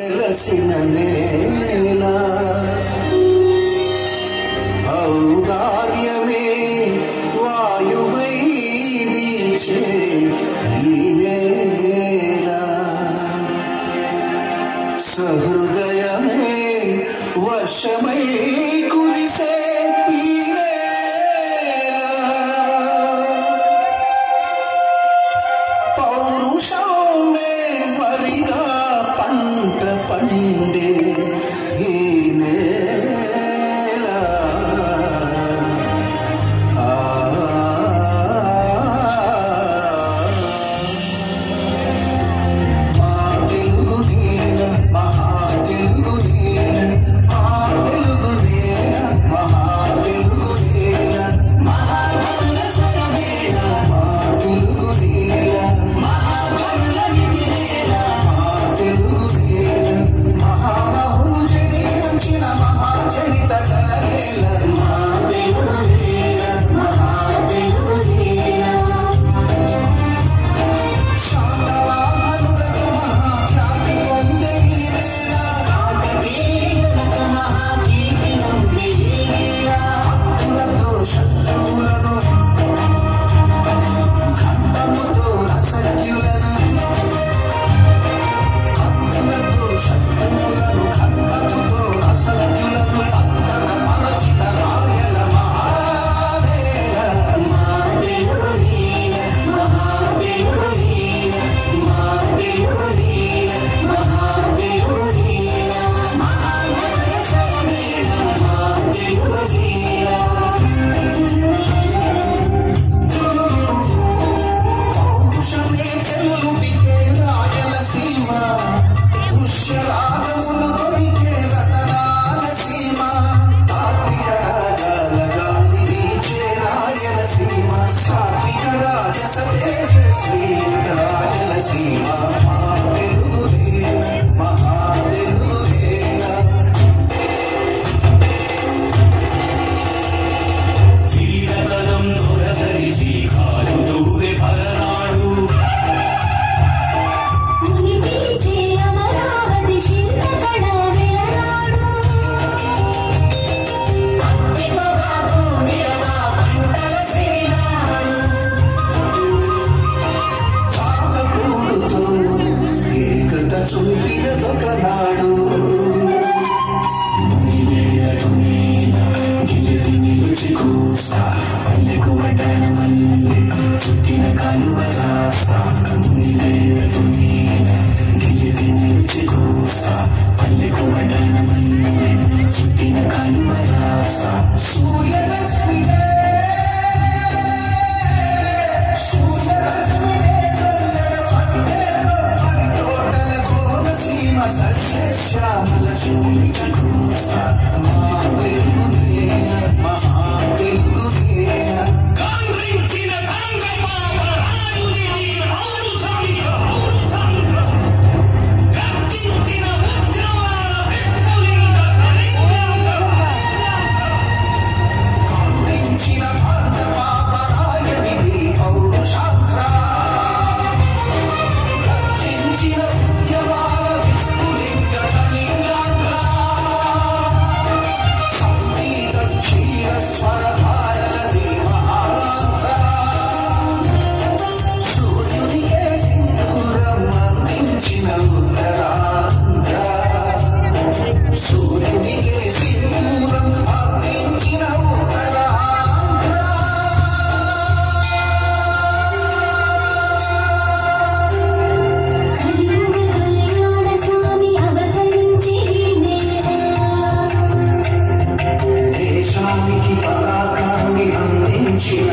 వెలసిన నేల ఔదార్యమే వాయువై వీచే ఈ నేల సహృదయమే వర్షమై Anh. see. సొలిగినదొక నాడు పల్లెకు వడ్డాన మల్లె చుట్టిన కాలువ రాస ముని వేయకు మీద దియ్య తిని రుచి కూస పల్లెకు వడ్డాన మల్లె చుట్టిన కాలువ రాస సూర్యరశ్మిగా see you. దేశానికి పతాకాన్ని అందించిన